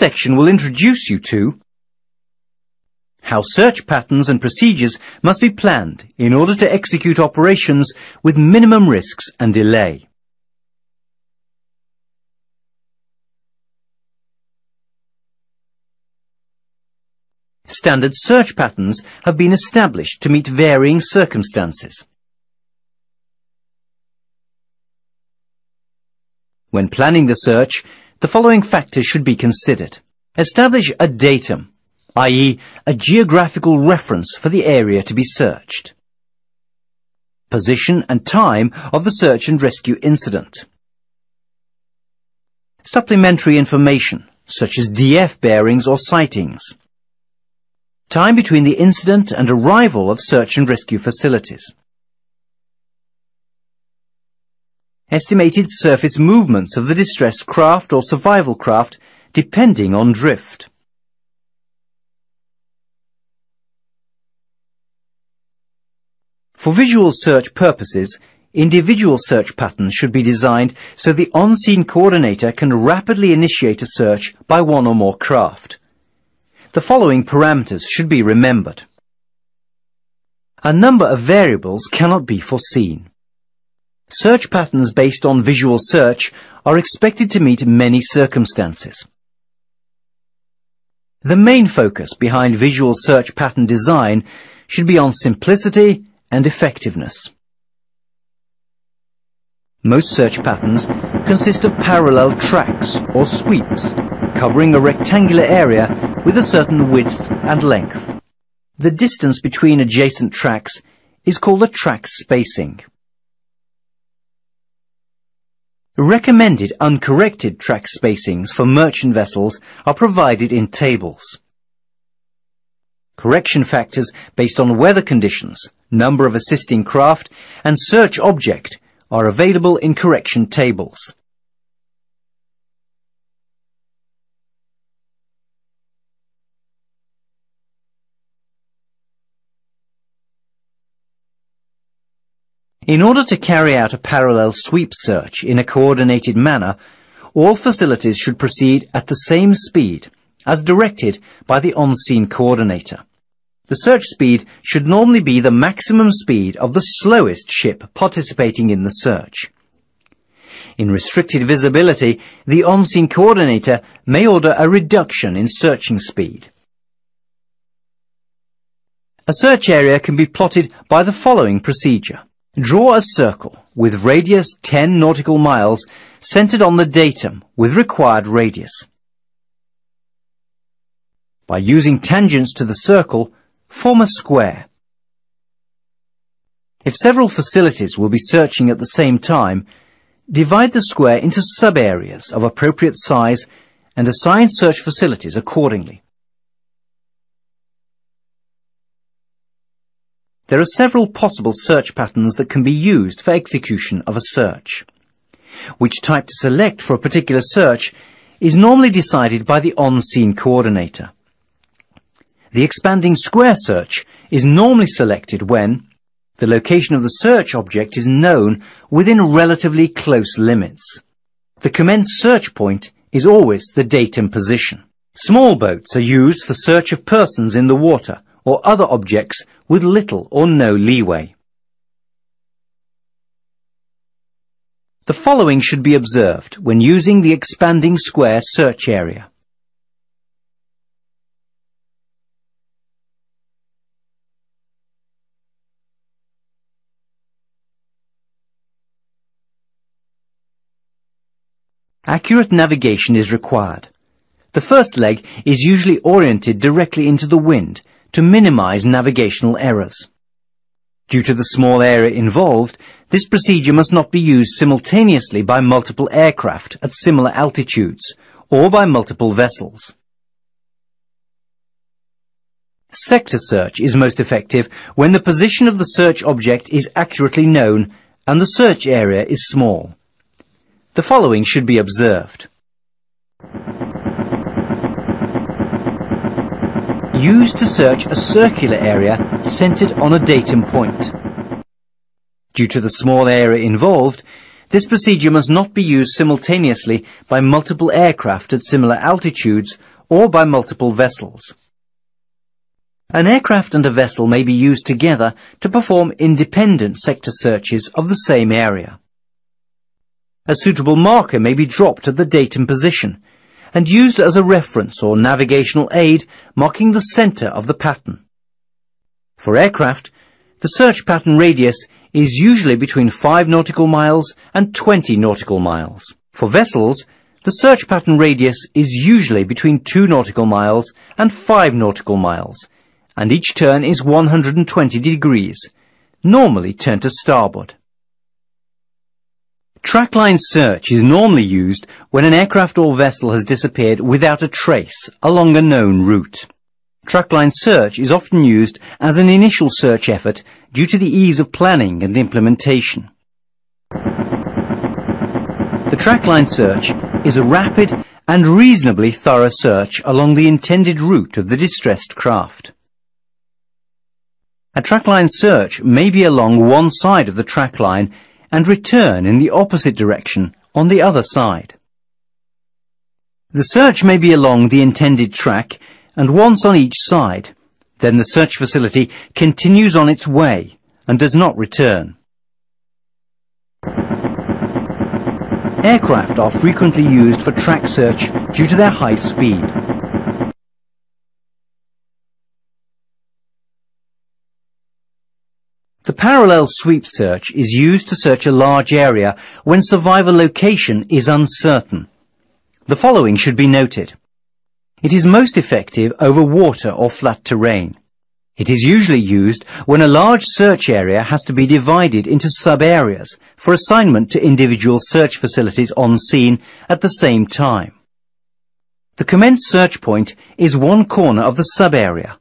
Section will introduce you to how search patterns and procedures must be planned in order to execute operations with minimum risks and delay. Standard search patterns have been established to meet varying circumstances. When planning the search, the following factors should be considered. Establish a datum, i.e. a geographical reference for the area to be searched. Position and time of the search and rescue incident. Supplementary information, such as DF bearings or sightings. Time between the incident and arrival of search and rescue facilities. Estimated surface movements of the distressed craft or survival craft depending on drift. For visual search purposes, individual search patterns should be designed so the on-scene coordinator can rapidly initiate a search by one or more craft. The following parameters should be remembered. A number of variables cannot be foreseen. Search patterns based on visual search are expected to meet many circumstances. The main focus behind visual search pattern design should be on simplicity and effectiveness. Most search patterns consist of parallel tracks or sweeps covering a rectangular area with a certain width and length. The distance between adjacent tracks is called a track spacing. Recommended uncorrected track spacings for merchant vessels are provided in tables. Correction factors based on weather conditions, number of assisting craft, and search object are available in correction tables. In order to carry out a parallel sweep search in a coordinated manner, all facilities should proceed at the same speed as directed by the on-scene coordinator. The search speed should normally be the maximum speed of the slowest ship participating in the search. In restricted visibility, the on-scene coordinator may order a reduction in searching speed. A search area can be plotted by the following procedure. Draw a circle with radius 10 nautical miles centered on the datum with required radius. By using tangents to the circle, form a square. If several facilities will be searching at the same time, divide the square into sub-areas of appropriate size and assign search facilities accordingly. There are several possible search patterns that can be used for execution of a search. Which type to select for a particular search is normally decided by the on-scene coordinator. The expanding square search is normally selected when the location of the search object is known within relatively close limits. The commence search point is always the datum position. Small boats are used for search of persons in the water or other objects with little or no leeway. The following should be observed when using the expanding square search area. Accurate navigation is required. The first leg is usually oriented directly into the wind to minimize navigational errors. Due to the small area involved, this procedure must not be used simultaneously by multiple aircraft at similar altitudes or by multiple vessels. Sector search is most effective when the position of the search object is accurately known and the search area is small. The following should be observed. Used to search a circular area centered on a datum point. Due to the small area involved, This procedure must not be used simultaneously by multiple aircraft at similar altitudes or by multiple vessels. An aircraft and a vessel may be used together to perform independent sector searches of the same area. A suitable marker may be dropped at the datum position and used as a reference or navigational aid marking the centre of the pattern. For aircraft, the search pattern radius is usually between 5 nautical miles and 20 nautical miles. For vessels, the search pattern radius is usually between 2 nautical miles and 5 nautical miles, and each turn is 120 degrees, normally turned to starboard. Trackline search is normally used when an aircraft or vessel has disappeared without a trace along a known route. Trackline search is often used as an initial search effort due to the ease of planning and implementation. The trackline search is a rapid and reasonably thorough search along the intended route of the distressed craft. A trackline search may be along one side of the trackline and return in the opposite direction on the other side. The search may be along the intended track and once on each side. Then the search facility continues on its way and does not return. Aircraft are frequently used for track search due to their high speed. The parallel sweep search is used to search a large area when survivor location is uncertain. The following should be noted. It is most effective over water or flat terrain. It is usually used when a large search area has to be divided into sub-areas for assignment to individual search facilities on scene at the same time. The commence search point is one corner of the sub-area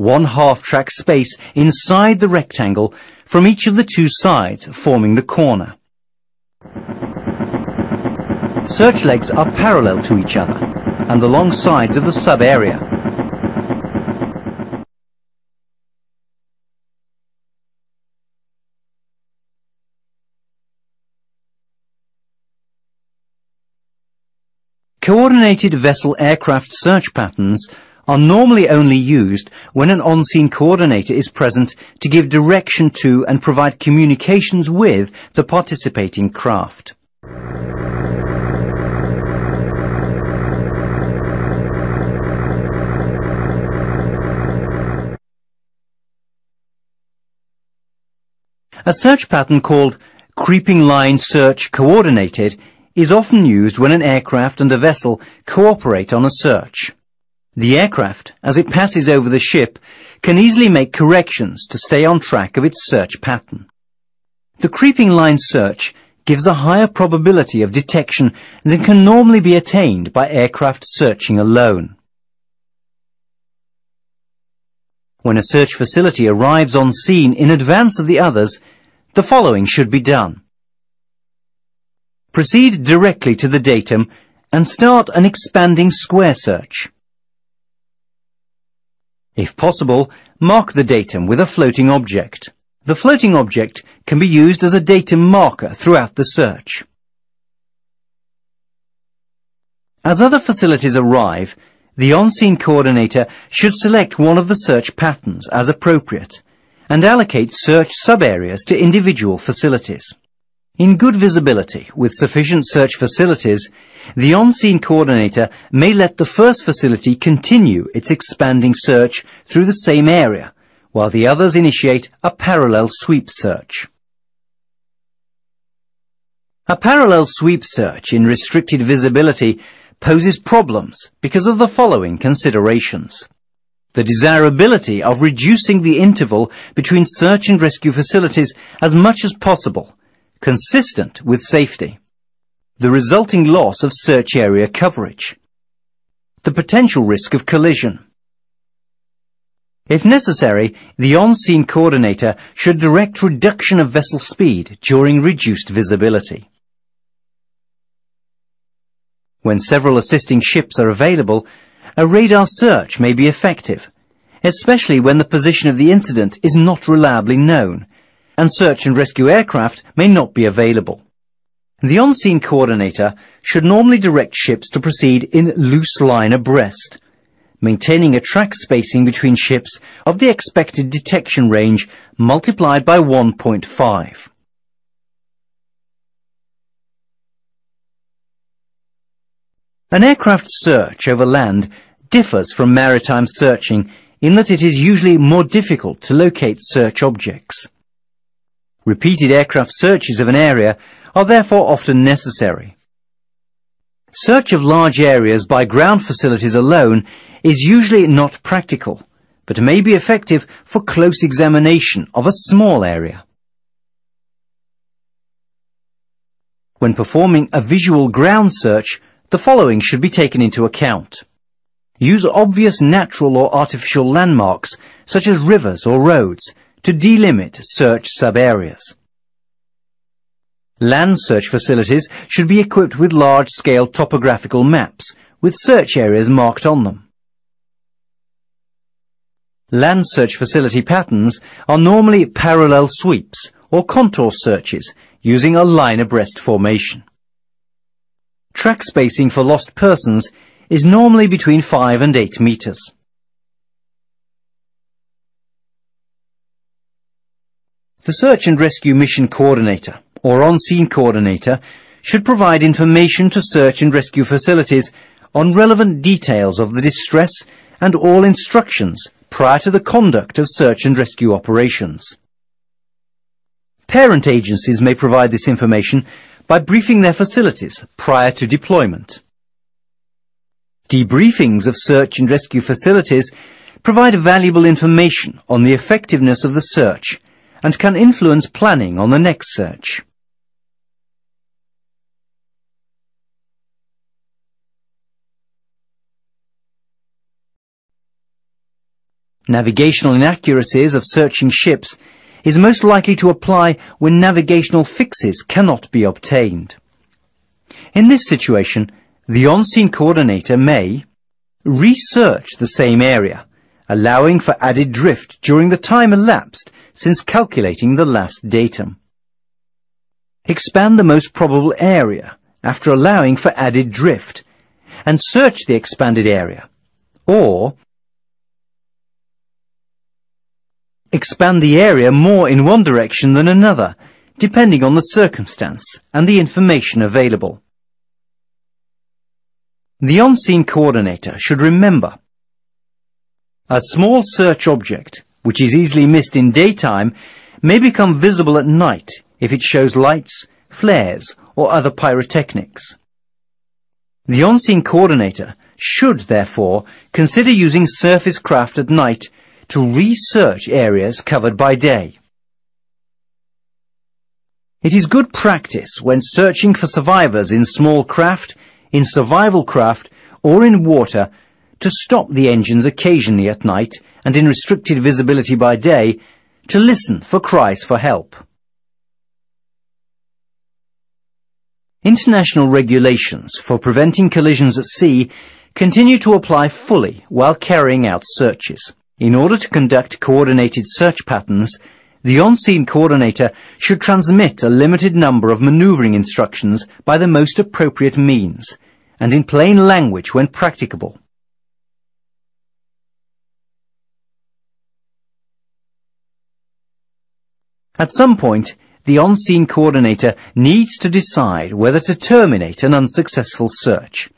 one half-track space inside the rectangle from each of the two sides forming the corner. Search legs are parallel to each other and the long sides of the sub-area. Coordinated vessel aircraft search patterns are normally only used when an on-scene coordinator is present to give direction to and provide communications with the participating craft. A search pattern called creeping line search coordinated is often used when an aircraft and a vessel cooperate on a search. The aircraft, as it passes over the ship, can easily make corrections to stay on track of its search pattern. The creeping line search gives a higher probability of detection than can normally be attained by aircraft searching alone. When a search facility arrives on scene in advance of the others, the following should be done. Proceed directly to the datum and start an expanding square search. If possible, mark the datum with a floating object. The floating object can be used as a datum marker throughout the search. As other facilities arrive, the on-scene coordinator should select one of the search patterns as appropriate and allocate search sub-areas to individual facilities. In good visibility, with sufficient search facilities, the on-scene coordinator may let the first facility continue its expanding search through the same area, while the others initiate a parallel sweep search. A parallel sweep search in restricted visibility poses problems because of the following considerations. The desirability of reducing the interval between search and rescue facilities as much as possible, consistent with safety the resulting loss of search area coverage, the potential risk of collision. If necessary, the on-scene coordinator should direct reduction of vessel speed during reduced visibility. When several assisting ships are available, a radar search may be effective, especially when the position of the incident is not reliably known, and search and rescue aircraft may not be available. The on-scene coordinator should normally direct ships to proceed in loose line abreast, maintaining a track spacing between ships of the expected detection range multiplied by 1.5. An aircraft search over land differs from maritime searching in that it is usually more difficult to locate search objects. Repeated aircraft searches of an area are therefore often necessary. Search of large areas by ground facilities alone is usually not practical, but may be effective for close examination of a small area. When performing a visual ground search, the following should be taken into account. Use obvious natural or artificial landmarks, such as rivers or roads, to delimit search sub-areas. Land search facilities should be equipped with large-scale topographical maps, with search areas marked on them. Land search facility patterns are normally parallel sweeps or contour searches using a line abreast formation. Track spacing for lost persons is normally between 5 and 8 meters. The Search and Rescue Mission Coordinator, or On-Scene Coordinator, should provide information to search and rescue facilities on relevant details of the distress and all instructions prior to the conduct of search and rescue operations. Parent agencies may provide this information by briefing their facilities prior to deployment. Debriefings of search and rescue facilities provide valuable information on the effectiveness of the search and can influence planning on the next search. Navigational inaccuracies of searching ships is most likely to apply when navigational fixes cannot be obtained. In this situation, the on-scene coordinator may research the same area, allowing for added drift during the time elapsed since calculating the last datum. Expand the most probable area after allowing for added drift and search the expanded area. Or expand the area more in one direction than another, depending on the circumstance and the information available. The on-scene coordinator should remember a small search object, which is easily missed in daytime, may become visible at night if it shows lights, flares, or other pyrotechnics. The on-scene coordinator should, therefore, consider using surface craft at night to research areas covered by day. It is good practice when searching for survivors in small craft in survival craft or in water to stop the engines occasionally at night and in restricted visibility by day to listen for cries for help. International regulations for preventing collisions at sea continue to apply fully while carrying out searches. In order to conduct coordinated search patterns, the on-scene coordinator should transmit a limited number of maneuvering instructions by the most appropriate means, and in plain language when practicable. At some point, the on-scene coordinator needs to decide whether to terminate an unsuccessful search.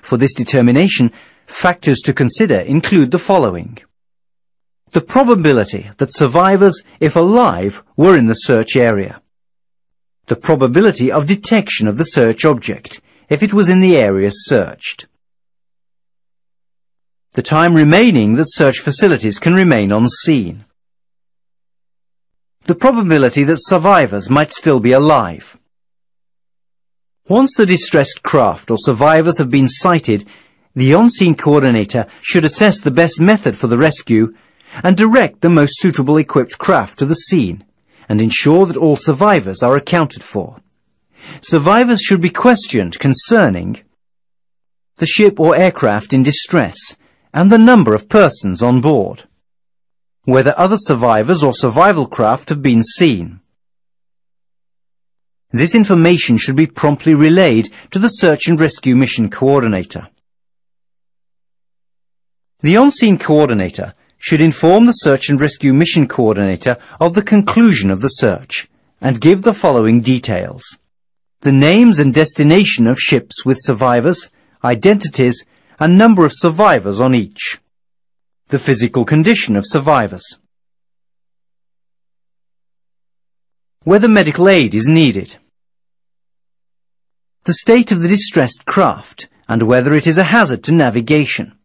For this determination, factors to consider include the following. The probability that survivors, if alive, were in the search area. The probability of detection of the search object, if it was in the area searched. The time remaining that search facilities can remain on scene. The probability that survivors might still be alive. Once the distressed craft or survivors have been sighted, the on-scene coordinator should assess the best method for the rescue and direct the most suitable equipped craft to the scene and ensure that all survivors are accounted for. Survivors should be questioned concerning the ship or aircraft in distress and the number of persons on board, whether other survivors or survival craft have been seen, This information should be promptly relayed to the Search and Rescue Mission Coordinator. The on-scene coordinator should inform the Search and Rescue Mission Coordinator of the conclusion of the search and give the following details. The names and destination of ships with survivors, identities and number of survivors on each. The physical condition of survivors. Whether medical aid is needed. The state of the distressed craft and whether it is a hazard to navigation.